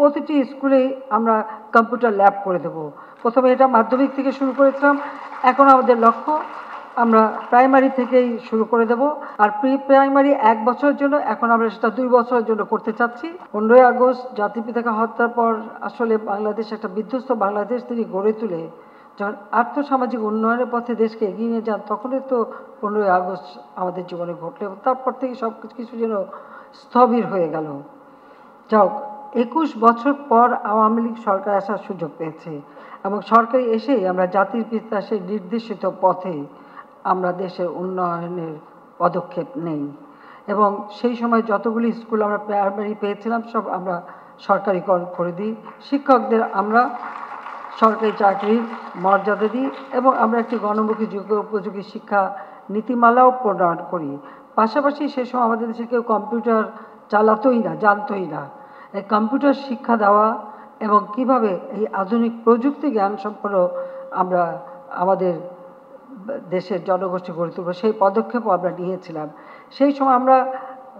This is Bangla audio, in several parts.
প্রতিটি স্কুলেই আমরা কম্পিউটার ল্যাব করে দেব। প্রথমে এটা মাধ্যমিক থেকে শুরু করেছিলাম। এখন আমাদের লক্ষ্য, আমরা প্রাইমারি থেকেই শুরু করে দেব। আর প্রি প্রাইমারি এক বছরের জন্য, এখন আমরা সেটা দুই বছরের জন্য করতে চাচ্ছি। পনেরোই আগস্ট জাতিপিতাকে হত্যার পর আসলে বাংলাদেশ একটা বিধ্বস্ত বাংলাদেশ তিনি গড়ে তুলে। যখন আর্থসামাজিক উন্নয়নের পথে দেশকে এগিয়ে নিয়ে যান, তখনই তো পনেরোই আগস্ট আমাদের জীবনে ঘটলে তারপর থেকে সব কিছু যেন স্থবির হয়ে গেল। যাও একুশ বছর পর আওয়ামী লীগ সরকার আসার সুযোগ পেয়েছে এবং সরকারি এসেই আমরা জাতির পিতা সেই নির্দেশিত পথে আমরা দেশের উন্নয়নের পদক্ষেপ নেই। এবং সেই সময় যতগুলি স্কুল আমরা প্রাইমারি পেয়েছিলাম, সব আমরা সরকারিকরণ করে দিই। শিক্ষকদের আমরা সরকারি চাকরির মর্যাদা দিই এবং আমরা একটি গণমুখী যোগ্য উপযোগী শিক্ষা নীতিমালাও প্রণয়ন করি। পাশাপাশি সে সময় আমাদের দেশে কেউ কম্পিউটার চালাতোই না, জানতোই না। কম্পিউটার শিক্ষা দেওয়া এবং কীভাবে এই আধুনিক প্রযুক্তি জ্ঞান সম্পন্ন আমরা আমাদের দেশের জনগোষ্ঠী গড়ে তুলব, সেই পদক্ষেপও আমরা নিয়েছিলাম। সেই সময় আমরা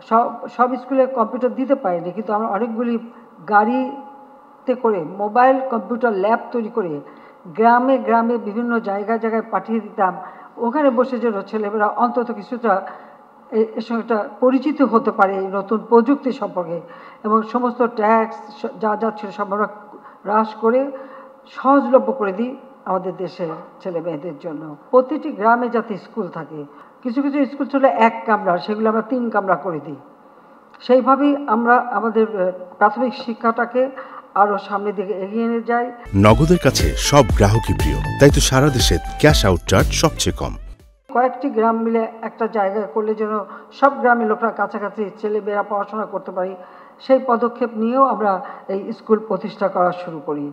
সব সব স্কুলে কম্পিউটার দিতে পারিনি, কিন্তু আমরা অনেকগুলি গাড়িতে করে মোবাইল কম্পিউটার ল্যাব তৈরি করে গ্রামে গ্রামে বিভিন্ন জায়গায় জায়গায় পাঠিয়ে দিতাম। ওখানে বসে যেন ছেলেমেয়েরা অন্তত কিছুটা একটা পরিচিত হতে পারে এই নতুন প্রযুক্তি সম্পর্কে। এবং সমস্ত ট্যাক্স যা যা ছিল সব আমরা হ্রাস করে সহজলভ্য করে দিই আমাদের দেশের ছেলে মেয়েদের জন্য। প্রতিটি গ্রামে যাতে স্কুল থাকে, কিছু কিছু স্কুল ছিল এক কামরা সেগুলো আমরা তিন কামরা করে দিই। সেইভাবেই আমরা আমাদের প্রাথমিক শিক্ষাটাকে আরও সামনের দিকে এগিয়ে নিয়ে যাই। নগদের কাছে সব গ্রাহকই প্রিয়, তাই তো সারা দেশে ক্যাশ আউট চার্জ সবচেয়ে কম। কয়েকটি গ্রাম মিলে একটা জায়গা করলে যেন সব গ্রামের লোকরা কাছাকাছি ছেলেমেয়েরা পড়াশোনা করতে পারি, সেই পদক্ষেপ নিয়েও আমরা এই স্কুল প্রতিষ্ঠা করা শুরু করি।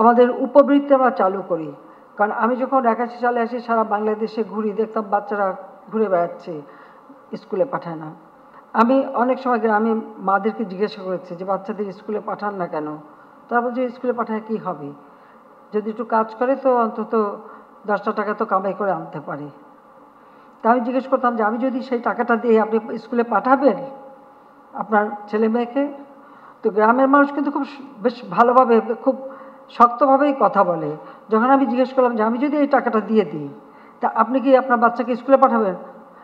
আমাদের উপবৃত্তি আমরা চালু করি। কারণ আমি যখন একাশি সালে আসি সারা বাংলাদেশে ঘুরি, দেখতাম বাচ্চারা ঘুরে বেড়াচ্ছে, স্কুলে পাঠায় না। আমি অনেক সময় গ্রামে মাদেরকে জিজ্ঞাসা করেছি যে, বাচ্চাদের স্কুলে পাঠান না কেন? তারা বলছে, স্কুলে পাঠায় কী হবে? যদি একটু কাজ করে তো অন্তত দশটা টাকা তো কামাই করে আনতে পারে। তা আমি জিজ্ঞেস করতাম যে, আমি যদি সেই টাকাটা দিয়ে আপনি স্কুলে পাঠাবেন আপনার ছেলে মেয়েকে? তো গ্রামের মানুষ কিন্তু খুব বেশ ভালোভাবে, খুব শক্তভাবেই কথা বলে। যখন আমি জিজ্ঞেস করলাম যে, আমি যদি এই টাকাটা দিয়ে দিই, তা আপনি কি আপনার বাচ্চাকে স্কুলে পাঠাবেন?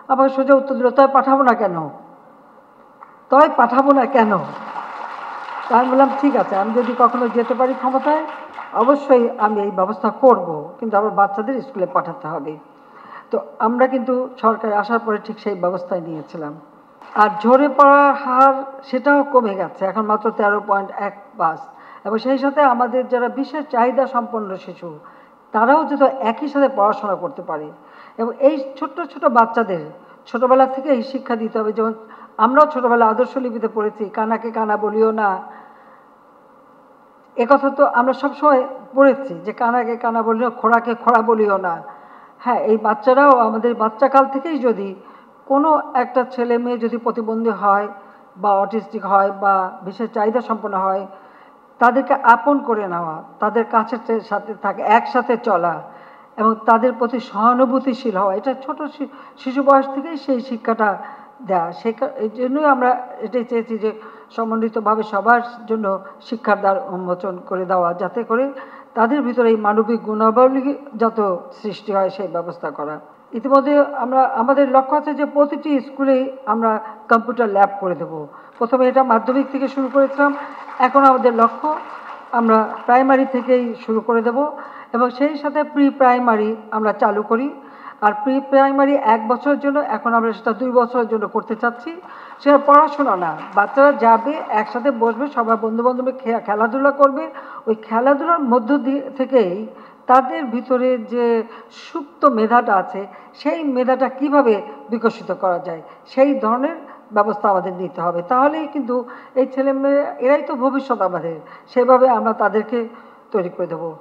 আমাকে সোজা উত্তর দিল তাই পাঠাবো না কেন? তাই পাঠাবো না কেন? তা আমি বললাম, ঠিক আছে, আমি যদি কখনো যেতে পারি ক্ষমতায়, অবশ্যই আমি এই ব্যবস্থা করব, কিন্তু আমার বাচ্চাদের স্কুলে পাঠাতে হবে। তো আমরা কিন্তু সরকার আসার পরে ঠিক সেই ব্যবস্থায় নিয়েছিলাম। আর ঝরে পড়ার হার সেটাও কমে গেছে, এখন মাত্র তেরো পয়েন্ট এক পাঁচ। এবং সেই সাথে আমাদের যারা বিশেষ চাহিদা সম্পন্ন শিশু, তারাও যাতে একই সাথে পড়াশোনা করতে পারে। এবং এই ছোট্ট ছোট বাচ্চাদের ছোটবেলা থেকে এই শিক্ষা দিতে হবে। যেমন আমরাও ছোটবেলা আদর্শ লিপিতে পড়েছি, কানাকে কানা বলিও না। একথা তো আমরা সবসময় পড়েছি যে কানাকে কানা বলিও, খোড়াকে খোড়া বলিও না। হ্যাঁ এই বাচ্চারাও আমাদের বাচ্চাকাল থেকেই যদি কোনো একটা ছেলে মেয়ে যদি প্রতিবন্ধী হয় বা অটিস্টিক হয় বা বিশেষ চাহিদা সম্পন্ন হয়, তাদেরকে আপন করে নেওয়া, তাদের কাছের সাথে থাকে, একসাথে চলা এবং তাদের প্রতি সহানুভূতিশীল হওয়া, এটা ছোট শিশু বয়স থেকেই সেই শিক্ষাটা দেওয়া সে এই জন্যই আমরা এটাই চেয়েছি যে সমন্বিতভাবে সবার জন্য শিক্ষার দ্বার উন্মোচন করে দেওয়া, যাতে করে তাদের ভিতরে এই মানবিক গুণাবলী যত সৃষ্টি হয় সেই ব্যবস্থা করা। ইতিমধ্যে আমরা, আমাদের লক্ষ্য আছে যে প্রতিটি স্কুলেই আমরা কম্পিউটার ল্যাব করে দেব। প্রথমে এটা মাধ্যমিক থেকে শুরু করেছিলাম। এখন আমাদের লক্ষ্য, আমরা প্রাইমারি থেকেই শুরু করে দেব এবং সেই সাথে প্রি প্রাইমারি আমরা চালু করি। আর প্রি প্রাইমারি এক বছরের জন্য, এখন আমরা সেটা দুই বছরের জন্য করতে চাচ্ছি। সেটা পড়াশোনা না। বাচ্চারা যাবে, একসাথে বসবে, সবাই বন্ধু বান্ধবে খেলাধুলা করবে। ওই খেলাধুলার মধ্য দিয়ে থেকেই তাদের ভিতরে যে সুপ্ত মেধাটা আছে, সেই মেধাটা কীভাবে বিকশিত করা যায়, সেই ধরনের ব্যবস্থা আমাদের নিতে হবে। তাহলেই কিন্তু এই ছেলে মেয়ে এরাই তো ভবিষ্যৎ আমাদের। সেভাবে আমরা তাদেরকে তৈরি করে দেবো।